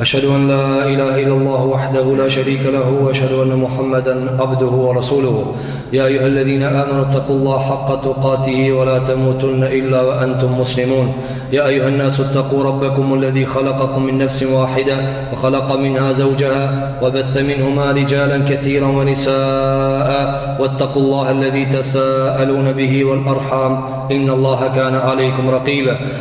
أشهد أن لا إله إلا الله وحده لا شريك له واشهد ان محمدا عبده ورسوله يا ايها الذين امنوا اتقوا الله حق تقاته ولا تموتن الا وانتم مسلمون يا ايها الناس اتقوا ربكم الذي خلقكم من نفس واحده وخلق منها زوجها وبث منهما رجالا كثيرا ونساء واتقوا الله الذي تساءلون به والارحام ان الله كان عليكم رقيبا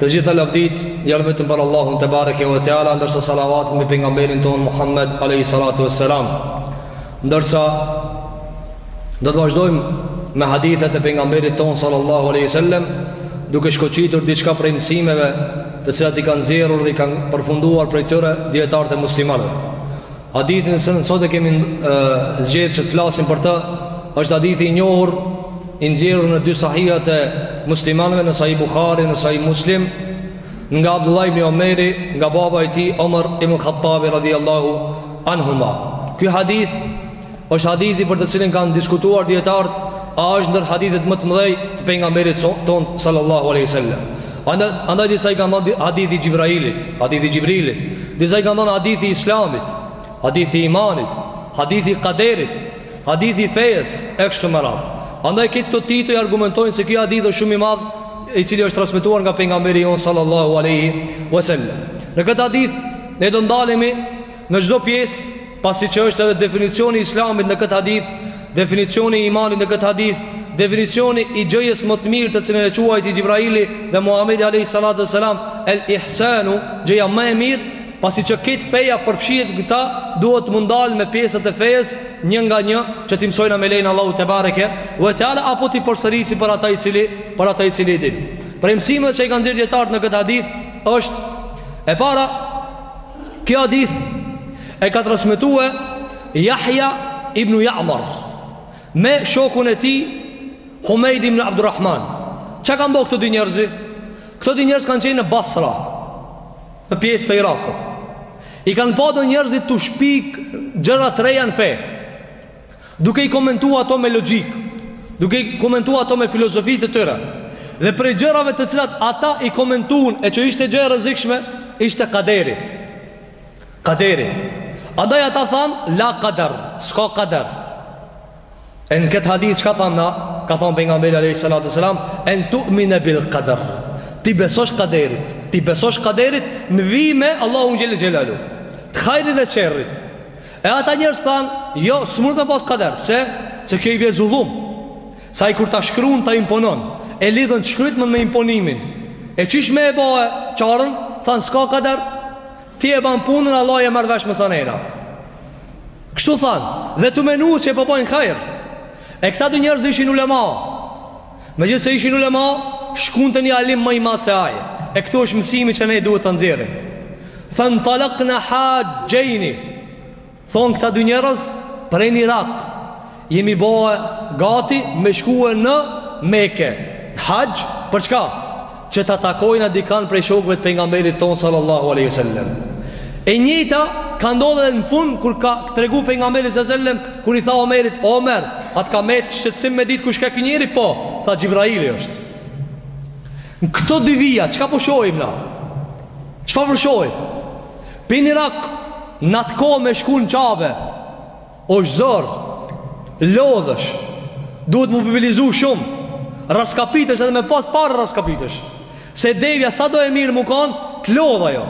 Të gjitha lavditë janë vetëm për Allahun tebareke ve teala ndërsa salavatet mbi pejgamberin tonë Muhammed alaihi salatu ve selam. Ndërsa do të vazhdojmë me hadithet e pejgamberit tonë sallallahu alaihi wasallam duke shkoqitur diçka prej mësimeve të cilat i kanë nxjerrur dhe i kanë përfunduar prej tyre dietarët e muslimanëve. Hadithin që sot e kemi zgjedhur që të flasim për të është hadithi i njohur i nxjerrur në dy sahihat e muslimanve në sahih Buhari në sahih Muslim Nga Abdullah ibn Omeri nga baba i tij Omer ibn Khattabi radhiallahu anhuma Ky hadith Është hadithi për të cilin kanë diskutuar dijetarët, a është ndër hadithet më të mëdhej të pejgamberit ton sallallahu alaihi wasallam. Andaj disa i kanë thënë hadithi i Xhibrailit, hadithi i Xhibrilit, disa i kanë thënë hadithi i Islamit, hadithi i imanit, hadithi i kaderit, hadithi i fejës e kështu me radhë. Andaj këtë këto tituj argumentojnë se kjo hadith është shumë i madh, i cili është transmetuar nga pejgamberi jon sallallahu alaihi wasallam. Në këtë hadith ne do ndalemi Në çdo pjesë, pasi që është edhe definicioni i Islamit në këtë hadith, definicioni i imanit në këtë hadith, definicioni i gjëjes më të mirë të cilën e quajti Xhibraili dhe Muhamedi alayhi salatu wassalam el-ihsanu, gjëja më e mirë, pasi që këtë feja përfshihet këta, duhet m'u ndalë me pjesët e fejës një nga një që t'i mësojna me lejen Allahu tebareke ve teala apo t'i përsërisim për ata i cili për ata i cili i din. Prej mësimeve që i kanë nxjerrë dijetarët në këtë hadith është e para Kjo hadith e ka transmetue Jahja ibn Ja'mar me shokun e tij Humejd ibn Abdurrahman. Ça kanë bo këta dy njerëz? Këta dy njerëz kanë qenë në Basra, në pjesë të Irakut. I kanë pa do njerëz tu shpikë gjëra të reja në fe. duke i komentua ato me logjikë, duke i komentua ato me filozofi të tjera, dhe prej gjërave të cilat ata i komentuun e që ishte gjë e rrezikshme, ishte kaderi. Kaderi. Andaj ata thanë, la kader, s'ka kader. E në këtë hadith, çka tham na? Ka thanë pejgamberi a.s. En tu'mine bil kader. T'i besosh kaderit. T'i besosh kaderit në vime Allahu xhelle xhelaluhu. Të hajrit dhe sherrit. E ata njerëz thanë, jo, s'mund me pas kader, pse? Se kjo i bje zullum. Se ai kur ta shkruan ta imponon. E lidhën të shkruajtmen me imponimin. E qysh me e bë çaren? Thanë s'ka kader. Ti e ban punën, Allah e merr vesh masanej. Kështu thanë, dhe tu menuar që po bëjnë hajër. E këta dy njerëz ishin ulema. Megjithëse ishin ulema, shkuan te një alim më i madh se ai. E këtu është mësimi që ne duhet ta nxjerrim. Fentalakna haxhxhejni. Thonë këta dy njerëz prej në Irak. Jemi bërë gati me shkuar në Mekë. Haxh për çka? Që ta takojnë dikan prej shokëve të Pejgamberit tonë sallallahu alaihi wasallam. E njëjta ka ndodh edhe në fund kur ka tregu Pejgamberi sallallahu alaihi wasallam kur i tha Omerit, "O Omer, a të ka met shqetësim me ditë kush ke ky njeri?" Po, tha Xhibraili është. Në këto dy vija çka po shohim na? Çfarë po shohim? Pi n'Irak në atë kohë me shku në Qabe, Osht zor. Lodhësh. Duhet mu mobilizu shumë. Rraskapitesh edhe me pas pare rraskapitesh. Se devja sa do e mirë mu kanë, të lodh ajo.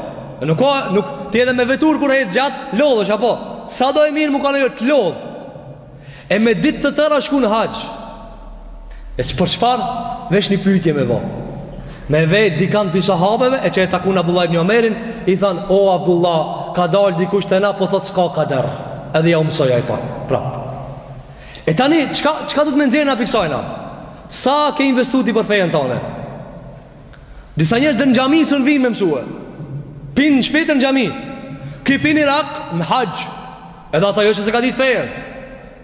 Nuk ka, nuk, ti edhe me veturë kur ec gjatë, lodhësh, apo? Sa do e mirë mu kanë ajo, të lodhë. E me ditë të tëra me shku në haxh. E për çfarë, veç një pytje me bo. Me vet dikan pi sahabeve, e që e takun Abdullah ibn Omerin, i than, o Abdullah, ka dal dikush te na, po thot s'ka kader, edhe jau mësoj ai pak, pra. E tani, çka, çka duhet me nxjerr nga pi ksaj na? Sa ke investu ti për fejën tane? Disa njerëz dej n'xhami s'un vijnë me mësu. Pi n'shpi dej në xhami. Ky pi n'Irak në haxh. Edhe ata jo që s'e kanë ditë fejen.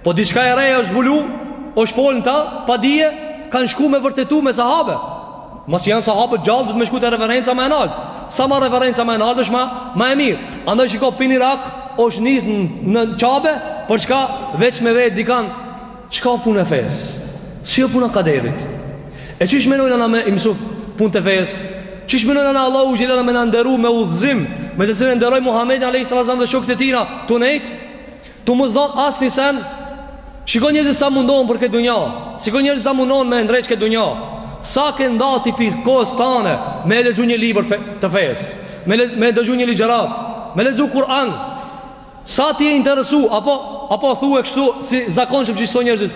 Po diçka e re është zbulu, është fol, e kta, pa dije, kanë shku me vërtetu me sahabe. Masi janë sahabët gjallë, duhet me shku te referenca ma e naltë. Sa ma referenca ma e naltë është ma, ma e mirë. Andaj shiko pi n'Irak, është nis në, në qabe, për çka veç me vet dikan Qeka punë e fesë? Si jo puna kaderit? E qysh menojna na me i mësu punë të fesë? Qysh menojna na Allahu xheleshanuhu me na ndëru me udhëzim, me të cilën e ndëroj Muhammedin alejhi selam dhe shokët e tina, tu nejt, tu mos dhonë asnjë sen? Shiko njerëzit sa mundohen për këtë dunja, shiko njerëzit sa mundohen me ndrejqë këtë dunja, sa ke nda ti pi kohës tane me e lexu një libër fe, të fesë, me, le, me dëgju një ligjëratë, me lexu Kur'an, Sa ti je interesu, apo, apo thue kështu si zakonshëm qishto njerëzit.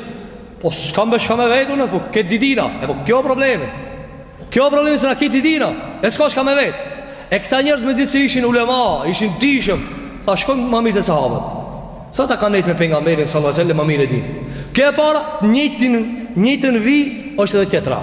Po s'kam be çka me vet unë, po krejt i dina. E po ky o problemi. Ky o problemi se na krejt i dina. E s'ka çka me vet. E këta njerëz megjithëse ishin ulema, ishin dijshëm. Tha shkojm ma mirë te sahabët. Se ata kanë nejtë me Pejgamberin, sallallahu alaihi wasallam ma mirë e din. Kjo e para, në të njëjtën vijë, është edhe tjetra.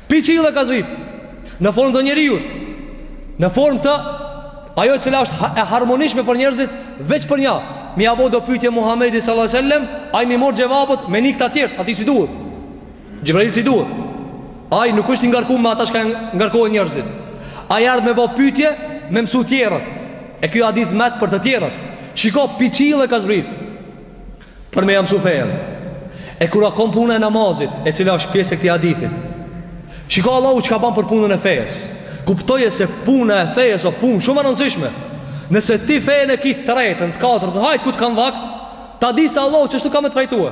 Pi qielli ka zbrit në formë të njeriut, në formë të ajo e cila është e harmonishme për njerëzit, veç për një. Mi ja bo do pyetje Muhamedit sallallahu alaihi wasallam, ai mi mor xhevapët me ni këta tjerët, aty si duhet. Xhibrail si duhet. Ai nuk është i ngarku me ata çka ngarkohen njerëzit. Ai ardh me bo pyetje, me mësu tjerët. E ky hadith met për të tjerët. Shiko pi qielli ka zbrit. Për me ia mësu fejen. E kur â kon puna e namazit, e cila është pjesë e këtij hadithit. Shiko Allahu çka bën për punën e fejes. Kuptoje se puna e fejes o punë shumë e rëndësishme. Nëse ti fejen e ki të tretën, të katërën, hajt kur të kam vakt, ta di se Allahu qashtu ka me trajtue.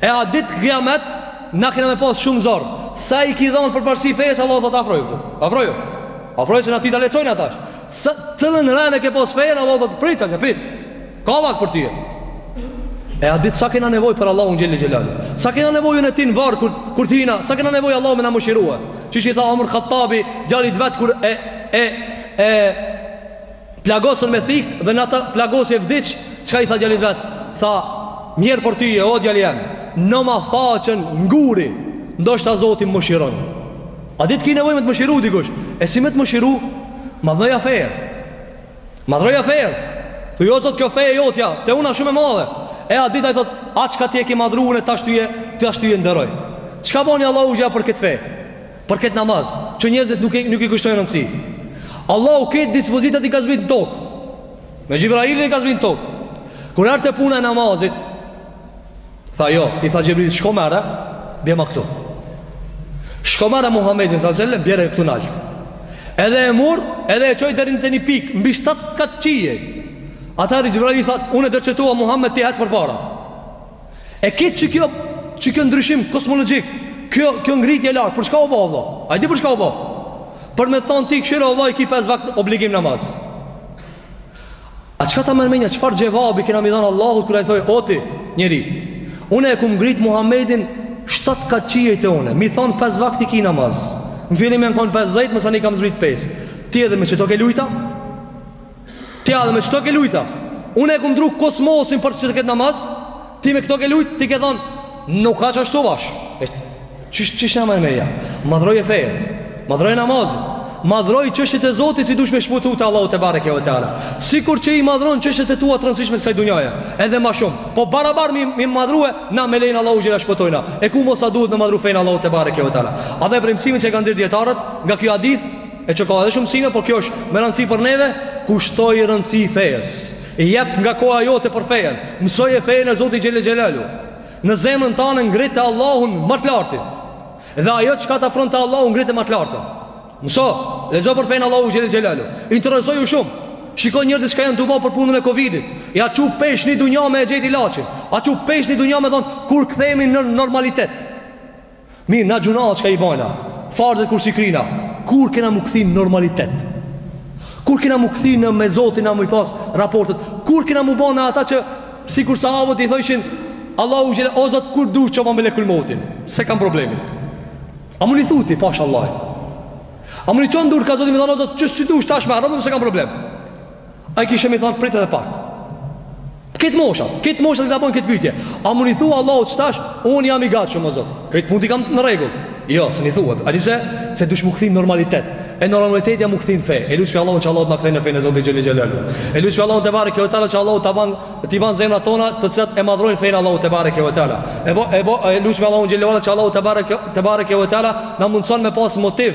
E at ditë kijamet, na kena me pasë shumë zor. Sa i ki dhanë përparësi fejes, Allahu thotë afroju. Afroju. Afroju se na ti të lehtësoj une tash. Sa të në në rejnë e ke pasë fejen, Allahu thotë prit, prit. Ska vakt për tyje E at ditë sa kena nevoj për Allahun xhel xhel Sa kena nevoj unë e ti në varr kur, kur t'hina Sa kena nevoj Allahu me na mëshirua Qysh i tha Omer Hattabi djalit vetë kur e, e, e Plagosen me thik Dhe në ta plagosë e vdiq Çka i tha djalit vetë Tha mjerë për tyje o djali jem Noma faqen n'guri Ndoshta zoti m'mëshiron At ditë ki nevoj me të mëshiru dikush E si me të mëshiru Madhnoje fejen Madhroje fejen T'thotë zoti kjo feje jotja Te una shumë e madhe E at ditë ai thot A çka ti e ki madhru unë tash tyje Tash tyje nderoj Çka boni Allahu xhel për këtë fej Për këtë namaz Që njerëzit nuk, nuk i kushtojnë rëndësi Allahu krejt dispozitat i ka zbrit në tok Me Xhibrilin i ka zbrit në tok Kur erdh te puna e namazit Tha jo, i tha Xhibrilit, shko merre, bjema këtu. Shko merre Muhammedin, sallallem, bjere këtu nalt. Edhe e mur, edhe e çoi deri n'te një pikë, mbi shtatë katë qiej. Aty edhe Xhibrili i tha, unë deri qetu o Muhammed ti hec përpara. E krejt qe kjo, qe kjo ndryshim kozmologjik, kjo, kjo ngritje lartë, për çka u bo, bo? A i di për çka u bo? Për me thonë ti, kqyr o bo, i ki pes vakt obligim namaz. A çka ta merr menja, çfarë xhevapi kena mi dhanë Allahut kur ai thotë, o ti, njeri, une e kum ngritë Muhammedin, shtatë kat qiej te une, mi thonë pes vakt i ki namaz, në fillim jan konë pesdhjetë, masanej i kam zbritë pes, ti edhe me qeto ke lujta, ti edhe me qeto ke lujta, une e kum ndrru kosmosin për qet këtë namaz, Ti me këto ke lujt, ti ke thon, nuk â qashtu bash. E qysh qysh na ma mirë. Madhroje fejen. Madhroje namazin. Madhroi çështjet e Zotit n'si dush me shpëtu te Allahu te bareke ve teala. Sikur që i madhron çështjet e tua të rëndësishme kësaj dunjaje, edhe më shumë. Po barabar mi mi madhrue na me fejn e Allahut xhel na shpëtojna. E ku mos sa duhet me madhru fejn e Allahut te bareke ve teala. Ai pra mësimi që kanë nxjerrë dijetarët nga ky hadith, e që ka edhe shumë mësime, por kjo është me rëndësi për neve, kushtoji rëndësi fejes. Jep nga koha jote për fejen Mësoje fejen e Zotit xhelle xhelaluhu Në zemrën tane ngrite Allahun më të lartin Dhe ajo çka të afron te Allahu ngrite më të lartin Mëso, lexo për fejen e Allahut xhelle xhelaluhu Interesohu shumë Shiko njerëzit çka janë tu bo për punën e Covidit A çu peshë një dunja me e gjet ilaçin A çu peshë një dunja me thonë Kur kthehemi në normalitet Mirë, na gjynahet që ka i bajmë, farzet kur s'i kryna, kur kena m'u kthy në normalitet? Kur kena m'u kthy me Zotin me i pas raportet? Kur kena m'u ba na ata që, sikur sahabët i thoshin Allahut xhele, o Zot, kur dush ti ma merr kur momenti? S'e kam problem. A mun i thu ti, pash Allahun. A mun i çon durt ka Zoti me thonë, o Zot, qysh dush tash merrëm, s'e kam problem. Ai kish me thënë prit edhe pak. Këtë mosha, këtë mosha ta bën këtë pyetje. A mund i thua Allahut tash un jam i gatshëm o Zot. Këtë punë i kam në rregull. Jo, s'i thua. A di pse? Se duhet m'u kthy n'normalitet. E normaliteti a m'u kthy n'fe. E lus Allahun që Allahu t'na kthejë në fenë e Zotit xhele xhelaluhu. E lus Allahun tebareke ve teala që Allahu ta ban t'i ban zemrat tona të cilat e madhrojnë fenë e Allahut tebareke ve teala. E bo e bo e lus Allahun xhele xhelaluhu që Allahu tebareke tebareke ve teala t'na mundson me pas motiv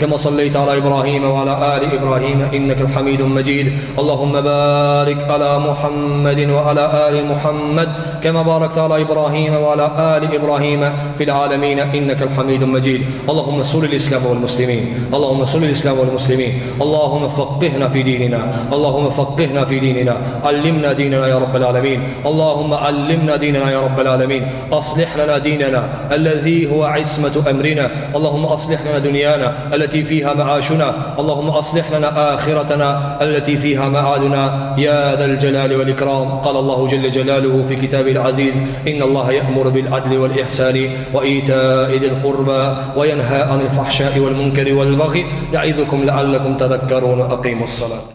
كما صليت على إبراهيم وعلى آل إبراهيم إنك حميد مجيد اللهم بارك على محمد وعلى آل محمد محمد كما باركت على إبراهيم وعلى آل إبراهيم في العالمين إنك الحميد المجيد اللهم صل الإسلام والمسلمين اللهم صل الإسلام والمسلمين اللهم فقهنا في ديننا اللهم فقهنا في ديننا علمنا ديننا يا رب العالمين اللهم علمنا ديننا يا رب العالمين أصلح لنا ديننا الذي هو عصمة أمرنا اللهم أصلح لنا دنيانا التي فيها معاشنا اللهم أصلح لنا آخرتنا التي فيها معادنا يا ذا الجلال والإكرام قال الله جل جلاله جلاله في كتاب العزيز إن الله يأمر بالعدل والإحسان وإيتاء ذي القربى وينهى عن الفحشاء والمنكر والبغي يعظكم لعلكم تذكرون أقيموا الصلاة